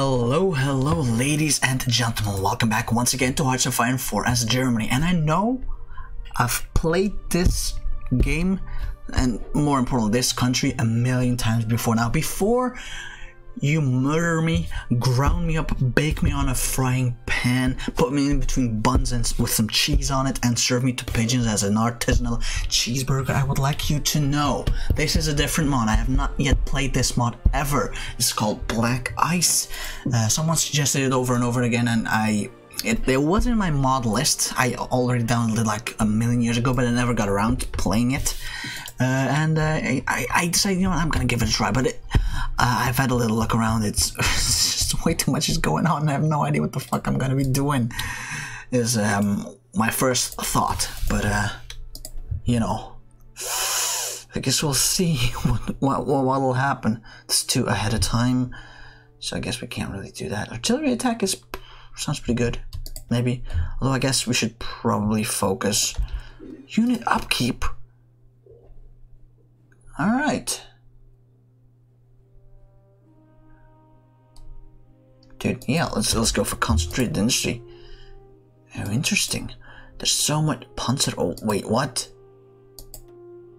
Hello, hello, ladies and gentlemen. Welcome back once again to Hearts of Iron 4 as Germany. And I know I've played this game and more importantly, this country a million times before. Now, before you murder me, ground me up, bake me on a frying pan, put me in between buns and with some cheese on it, and serve me to pigeons as an artisanal cheeseburger. I would like you to know this is a different mod. I have not yet played this mod ever. It's called Black Ice. Uh, someone suggested it over and over again, and I it, it wasn't in my mod list. I already downloaded like a million years ago, but I never got around to playing it. Uh, and uh, I, I decided, you know I'm gonna give it a try. But it, uh, I've had a little look around. It's, it's just way too much is going on. I have no idea what the fuck I'm gonna be doing. Is um, my first thought, but uh, you know, I guess we'll see what what what will happen. It's too ahead of time, so I guess we can't really do that. Artillery attack is sounds pretty good, maybe. Although I guess we should probably focus unit upkeep. All right. Dude, yeah, let's let's go for concentrated industry. Oh, interesting. There's so much Panzer. Oh, wait, what?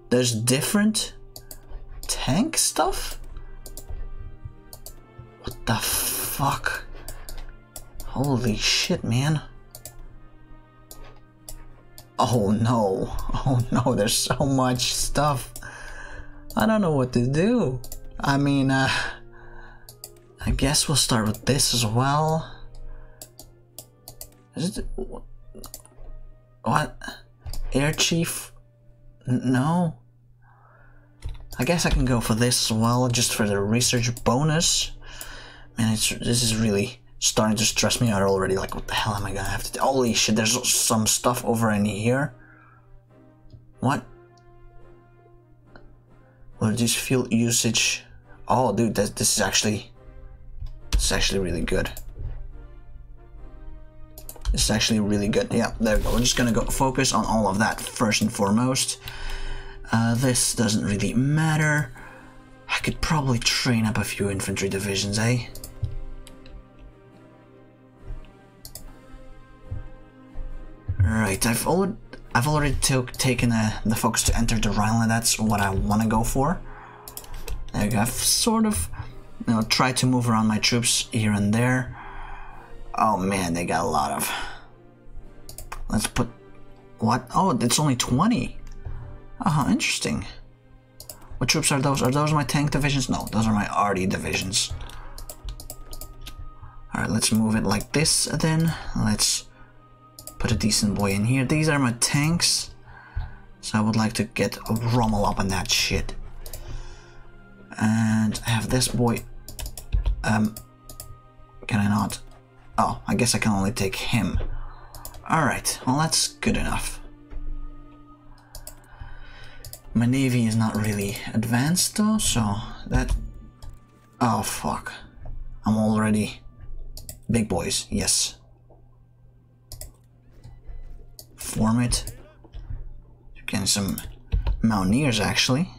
There's different tank stuff? What the fuck? Holy shit, man. Oh no. Oh no, there's so much stuff. I don't know what to do. I mean, uh, I guess we'll start with this as well. Is it what? Air Chief? No. I guess I can go for this as well, just for the research bonus. Man, it's this is really starting to stress me out already. Like, what the hell am I gonna have to do? Holy shit! There's some stuff over in here. What? What is this fuel usage. Oh, dude, that, this is actually, this is actually really good. It's actually really good. Yeah, there we go. We're just gonna go focus on all of that first and foremost. Uh, this doesn't really matter. I could probably train up a few infantry divisions, eh? Right, I've already I've already took, taken uh, the focus to enter the Rhineland. That's what I want to go for. There I've sort of, you know, tried to move around my troops here and there. Oh man, they got a lot of. Let's put. What? Oh, it's only 20. Oh, uh -huh, interesting. What troops are those? Are those my tank divisions? No, those are my arty divisions. Alright, let's move it like this then. Let's put a decent boy in here. These are my tanks. So I would like to get a Rommel up on that shit. And I have this boy. Um, can I not? Oh, I guess I can only take him. Alright, well that's good enough. My navy is not really advanced though, so that... Oh fuck. I'm already... Big boys, yes form it. Getting some mountaineers actually,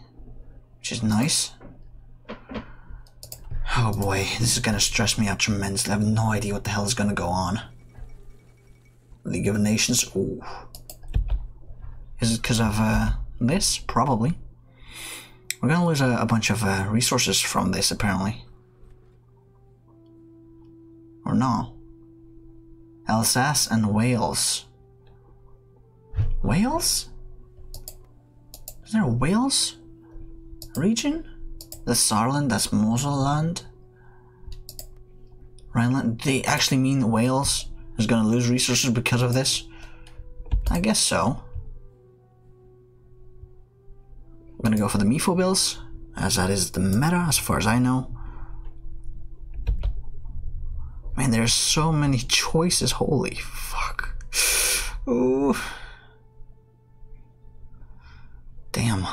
which is nice. Oh boy, this is gonna stress me out tremendously. I have no idea what the hell is gonna go on. League of Nations. Ooh. Is it because of uh, this? Probably. We're gonna lose a, a bunch of uh, resources from this, apparently. Or no. Alsace and Wales. Wales? Is there a Wales region? The Saarland, that's Moselland. Rhineland, they actually mean Wales is going to lose resources because of this? I guess so. I'm going to go for the Mefo bills, as that is the meta as far as I know. Man, there's so many choices, holy fuck. Ooh. Damn.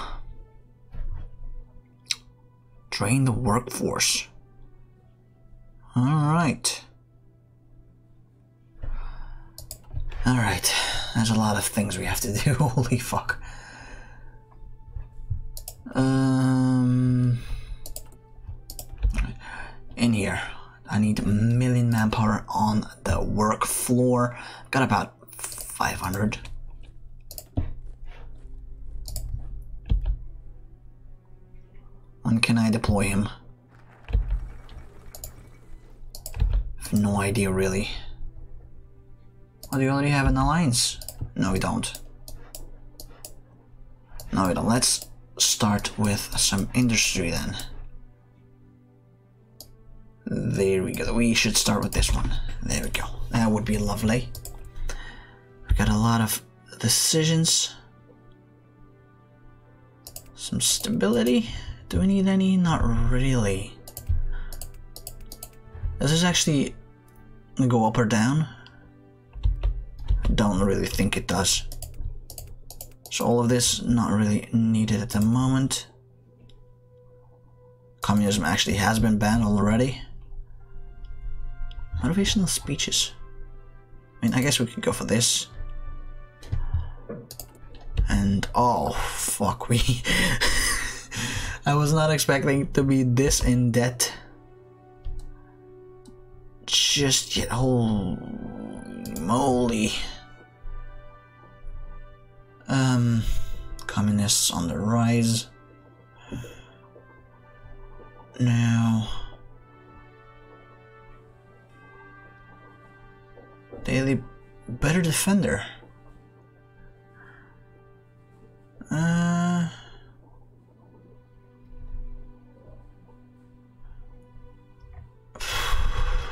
Train the workforce. Alright. Alright. There's a lot of things we have to do. Holy fuck. Um. In here. I need a million manpower on the work floor. Got about 500. Can I deploy him? I have no idea really. Oh, do you already have an alliance? No, we don't. No, we don't. Let's start with some industry then. There we go. We should start with this one. There we go. That would be lovely. We've got a lot of decisions. Some stability. Do we need any? Not really. Does this actually go up or down? I don't really think it does. So all of this not really needed at the moment. Communism actually has been banned already. Motivational speeches. I mean, I guess we could go for this. And oh, fuck, we. I was not expecting to be this in debt. Just yet, holy moly. Um, communists on the rise. Now. Daily better defender. Uh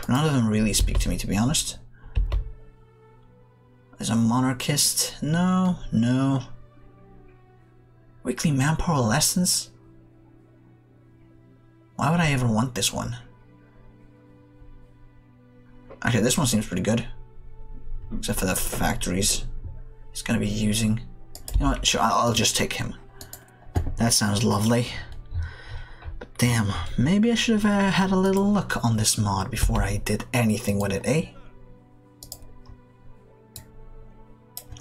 None of them really speak to me to be honest. As a monarchist? No, no. Weekly manpower lessons? Why would I ever want this one? Actually, this one seems pretty good. Except for the factories he's gonna be using. You know what? Sure, I'll just take him. That sounds lovely. Damn, maybe I should have uh, had a little look on this mod before I did anything with it, eh?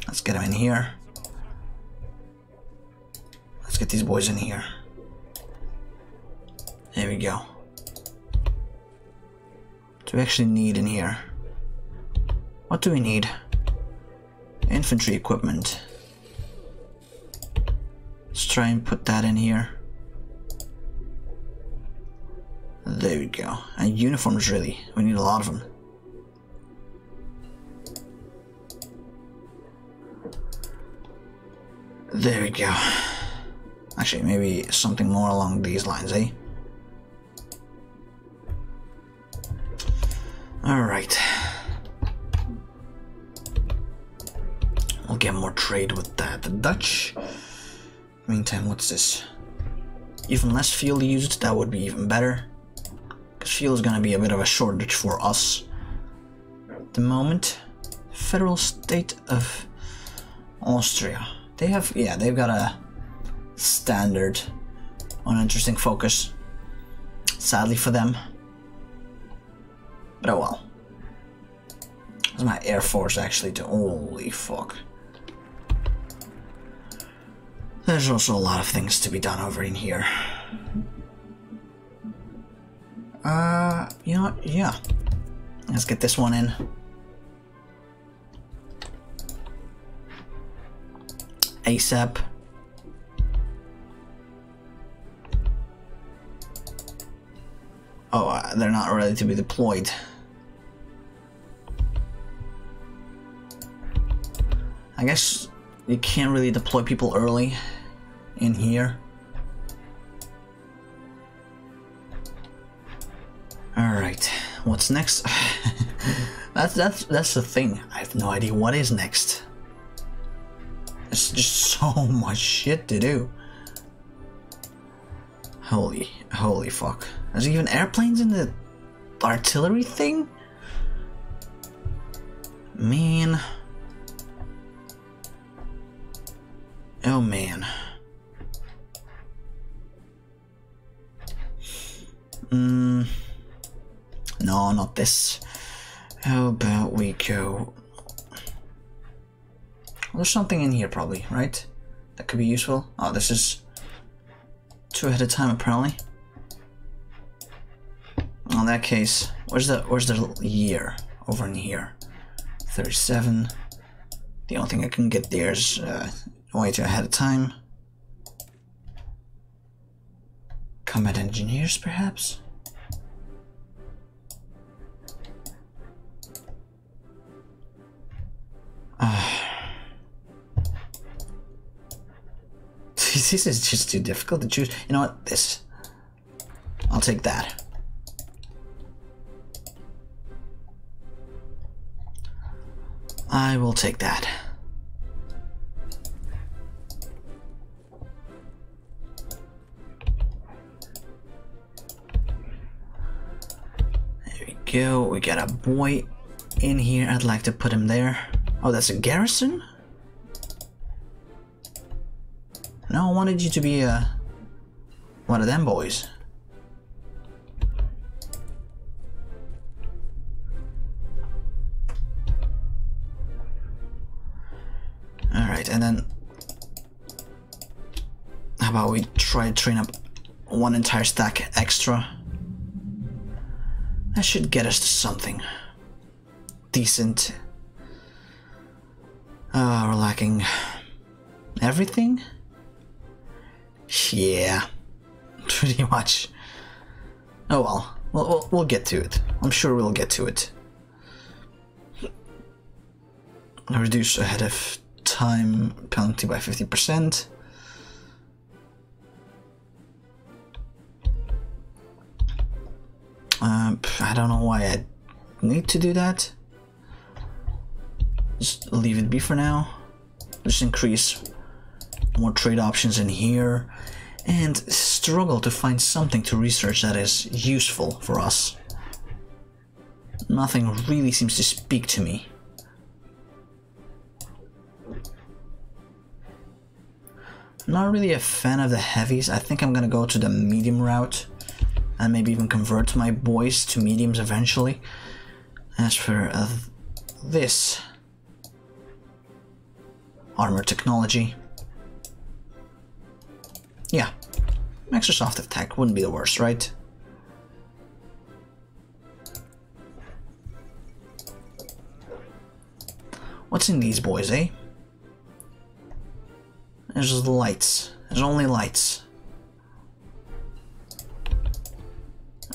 Let's get him in here. Let's get these boys in here. There we go. What do we actually need in here? What do we need? Infantry equipment. Let's try and put that in here. There we go. And uniforms, really. We need a lot of them. There we go. Actually, maybe something more along these lines, eh? Alright. We'll get more trade with that. The Dutch. Meantime, what's this? Even less fuel used, that would be even better. Is gonna be a bit of a shortage for us. At the moment, federal state of Austria. They have, yeah, they've got a standard uninteresting focus. Sadly for them. But oh well. That's my Air Force actually to holy fuck. There's also a lot of things to be done over in here. Uh, you know? Yeah. Let's get this one in. ASAP. Oh, uh, they're not ready to be deployed. I guess you can't really deploy people early in here. What's next? that's that's that's the thing. I have no idea what is next. There's just so much shit to do. Holy, holy fuck. There's even airplanes in the artillery thing? Man. Oh man. Mm. No, not this. How about we go... There's something in here probably, right? That could be useful. Oh, this is two at a time apparently. In that case, Where's the where's the year over in here? 37. The only thing I can get there is uh, way too ahead of time. Combat engineers, perhaps? This is just too difficult to choose. You know what? This. I'll take that. I will take that. There we go. We got a boy in here. I'd like to put him there. Oh, that's a garrison? No, I wanted you to be a uh, one of them boys. Alright, and then how about we try to train up one entire stack extra? That should get us to something decent. Uh, we're lacking everything? Yeah, pretty much. Oh well, we'll, we'll, get to it. I'm sure we'll get to it. Reduce ahead of time penalty by 50%. Um, I don't know why I need to do that. Just leave it be for now. Just increase more trade options in here and struggle to find something to research that is useful for us. Nothing really seems to speak to me. Not really a fan of the heavies. I think I'm gonna go to the medium route and maybe even convert my boys to mediums eventually. As for uh, this armor technology, yeah, Microsoft attack wouldn't be the worst, right? What's in these boys, eh? There's the lights. There's only lights.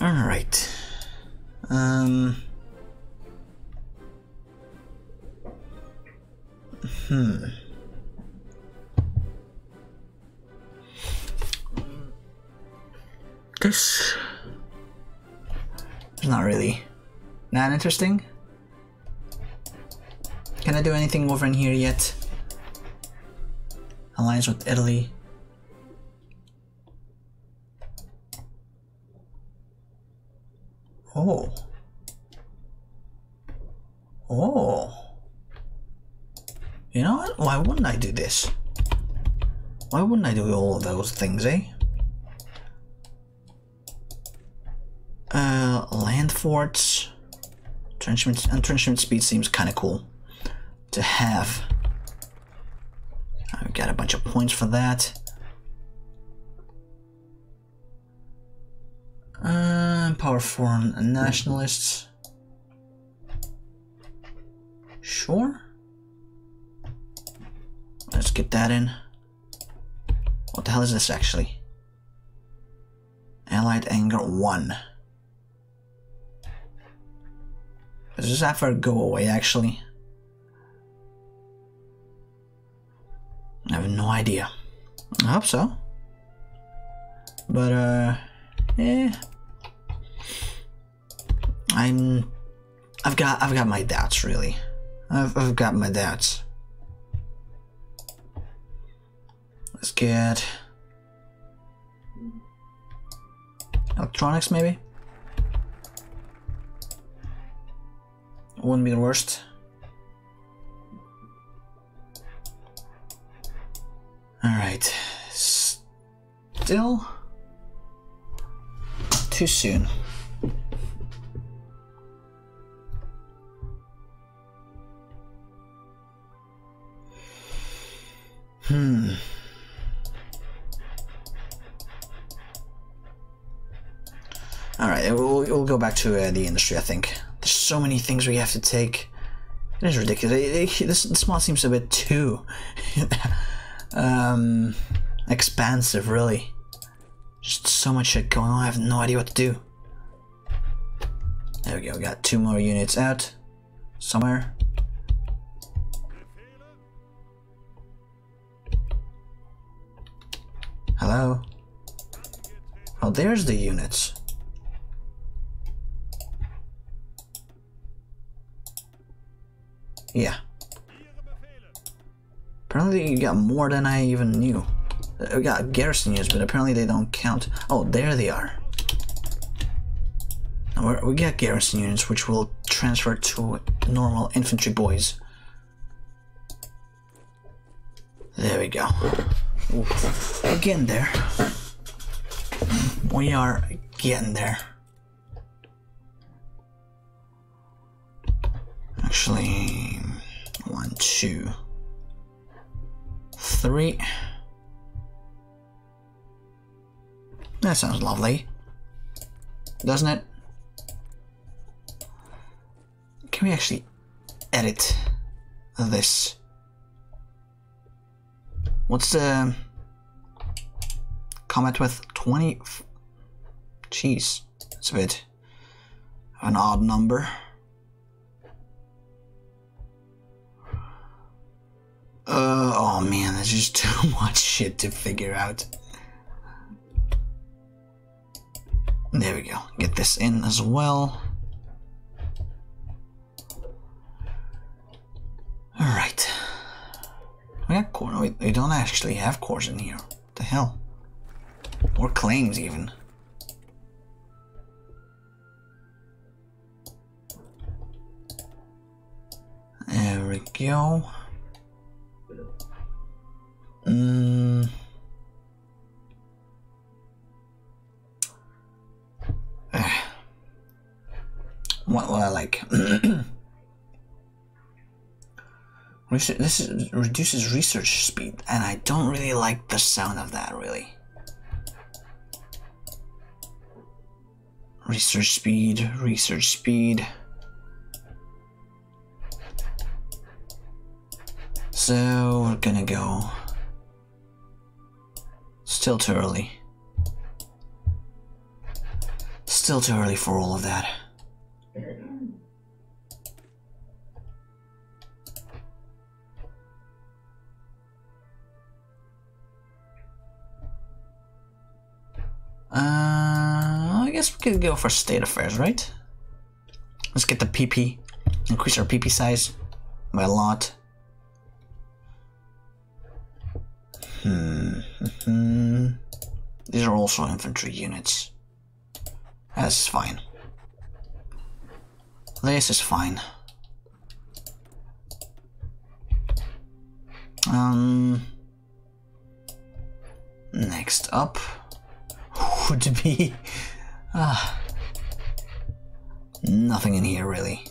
Alright. Um... Hmm. Not really that interesting. Can I do anything over in here yet? Alliance with Italy. Oh. Oh. You know what? Why wouldn't I do this? Why wouldn't I do all of those things, eh? Forts. Entrenchment, entrenchment speed seems kind of cool to have. I've got a bunch of points for that. Uh, power foreign nationalists. Sure. Let's get that in. What the hell is this actually? Allied anger 1. Does this ever go away actually? I have no idea. I hope so. But, uh, eh. I'm, I've got, I've got my doubts, really. I've, I've got my doubts. Let's get electronics, maybe. Wouldn't be the worst. Alright. Still too soon. Hmm. Alright, we'll, we'll go back to uh, the industry, I think. So many things we have to take. It is ridiculous. It, it, this, this mod seems a bit too um, expansive, really. Just so much shit going on, I have no idea what to do. There we go, we got two more units out. Somewhere. Hello? Oh, there's the units. Yeah. Apparently you got more than I even knew. Uh, we got garrison units, but apparently they don't count. Oh, there they are. Now we got garrison units, which will transfer to normal infantry boys. There we go. Getting there. We are getting there. Actually, two, three. That sounds lovely. Doesn't it? Can we actually edit this? What's the comment with 20? Jeez, it's a bit an odd number. Uh, oh man, there's just too much shit to figure out. There we go. Get this in as well. Alright. We got core. We, we don't actually have cores in here. What the hell? Or claims, even. There we go. What will I like? this is, reduces research speed, and I don't really like the sound of that, really. Research speed, research speed. So we're gonna go. Still too early. Still too early for all of that. Uh, I guess we could go for state affairs, right? Let's get the PP. Increase our PP size by a lot. Hmm. These are also infantry units. That's fine. This is fine. Um. Next up would be uh, nothing in here really.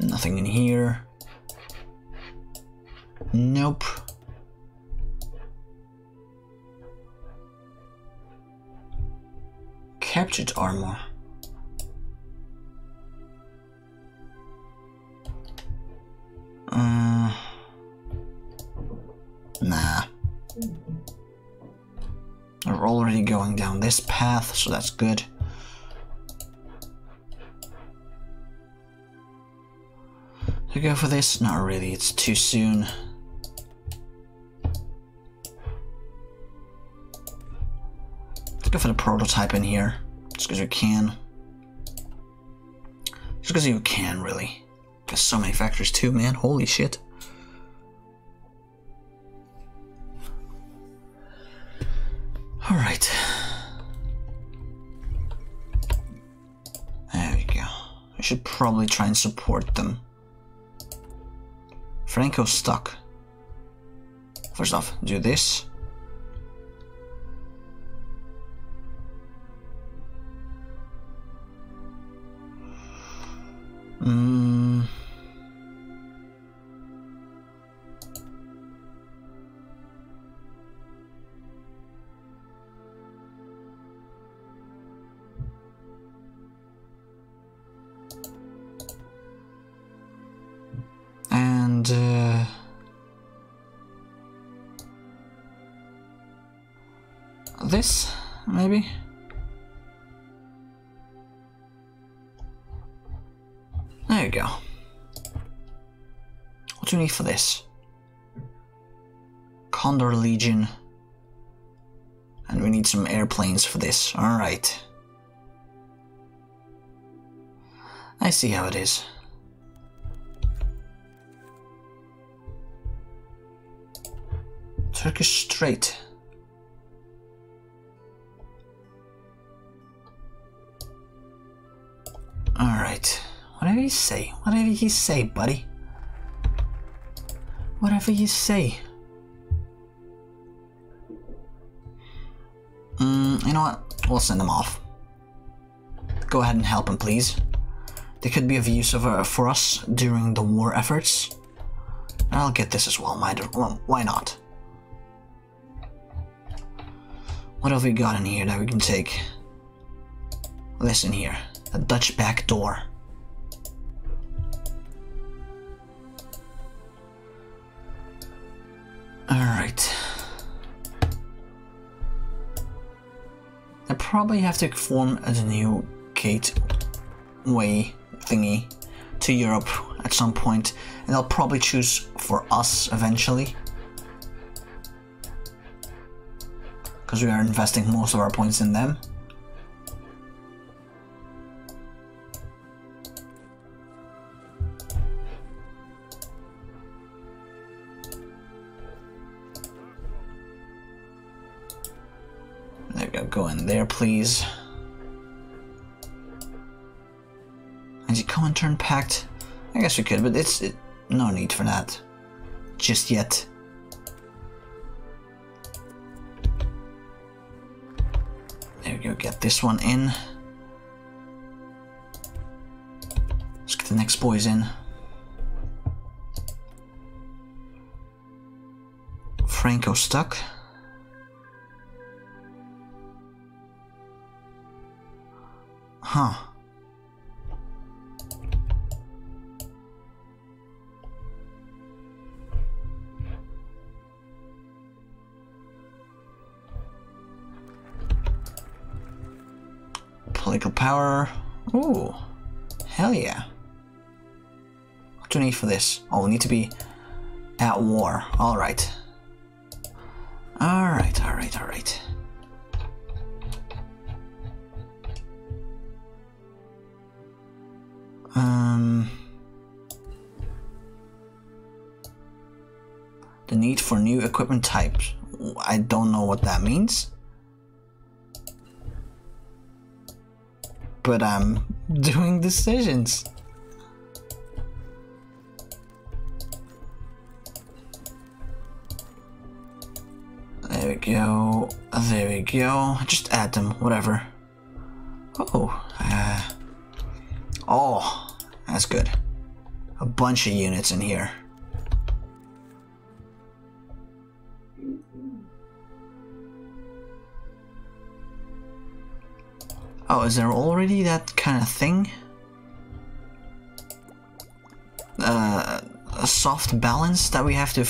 Nothing in here. Nope. Captured armor. Going down this path, so that's good. To go for this? Not really, it's too soon. Let's go for the prototype in here, just because you can. Just because you can, really. There's so many factors too, man. Holy shit. Probably try and support them. Franco's stuck. First off, do this. Mm. This? Condor Legion. And we need some airplanes for this. Alright. I see how it is. Turkish Strait. Alright. Whatever you say. Whatever you say, buddy. Whatever you say. Mm, you know what? We'll send them off. Go ahead and help them, please. They could be of use of, uh, for us during the war efforts. I'll get this as well, well, why not? What have we got in here that we can take? Listen here. A Dutch back door. Alright. I probably have to form a new gateway thingy to Europe at some point, and I'll probably choose for us eventually. Because we are investing most of our points in them. Please. As you come and turn packed? I guess we could, but it's it, no need for that. Just yet. There we go, get this one in. Let's get the next boys in. Franco stuck. Huh. Political power. Ooh. Hell yeah. What do we need for this? Oh, we need to be at war. Alright, The need for new equipment types. I don't know what that means. but I'm doing decisions. There we go. There we go. Just add them, whatever. Oh, uh, oh, that's good. A bunch of units in here. Oh, is there already that kind of thing? Uh, a soft balance that we have to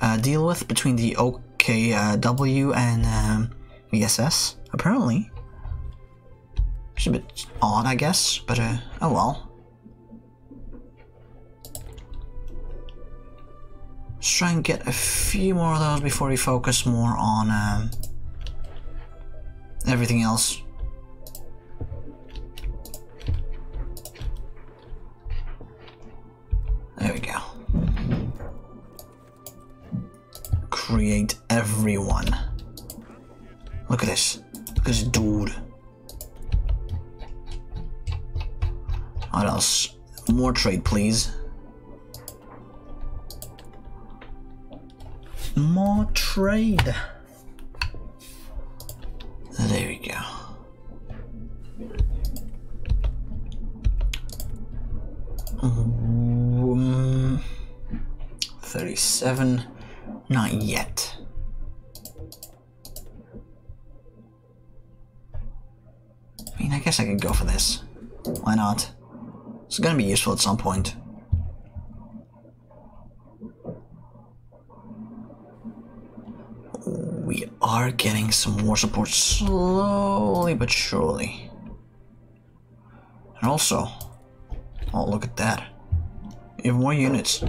uh, deal with between the OKW uh, and um, VSS, apparently. It's a bit odd, I guess, but uh, oh well. Let's try and get a few more of those before we focus more on um, everything else. There we go. Create everyone. Look at this. Look at this dude. What else? More trade, please. More trade. There we go. Mm 37. Not yet. I mean, I guess I could go for this. Why not? It's gonna be useful at some point. we are getting some more support slowly but surely. And also, oh look at that. You have more units.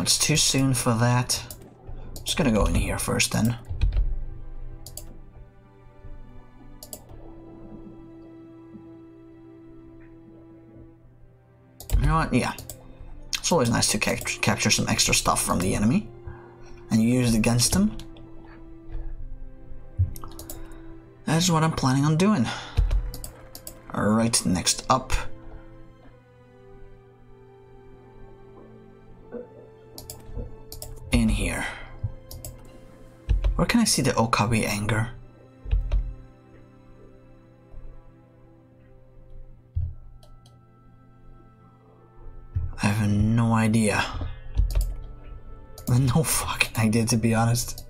It's too soon for that. I'm Just gonna go in here first then. You know what? Yeah. It's always nice to ca capture some extra stuff from the enemy and use it against them. That's what I'm planning on doing. Alright, next up. Can I see the OKW anger? I have no idea. No fucking idea, to be honest.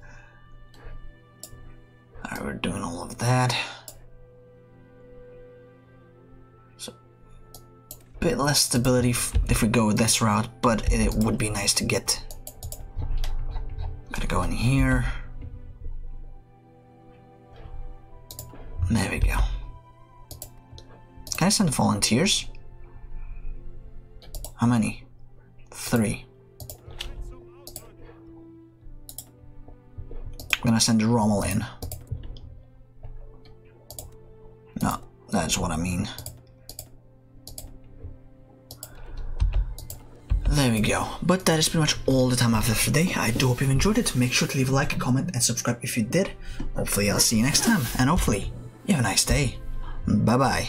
Alright, we're doing all of that. So, bit less stability if we go this route, but it would be nice to get. Gotta go in here. There we go. Can I send volunteers? How many? Three. I'm gonna send Rommel in. No, that's what I mean. There we go. But that is pretty much all the time I have for today. I do hope you've enjoyed it. Make sure to leave a like, comment, and subscribe if you did. Hopefully I'll see you next time. And hopefully, you have a nice day. Bye-bye.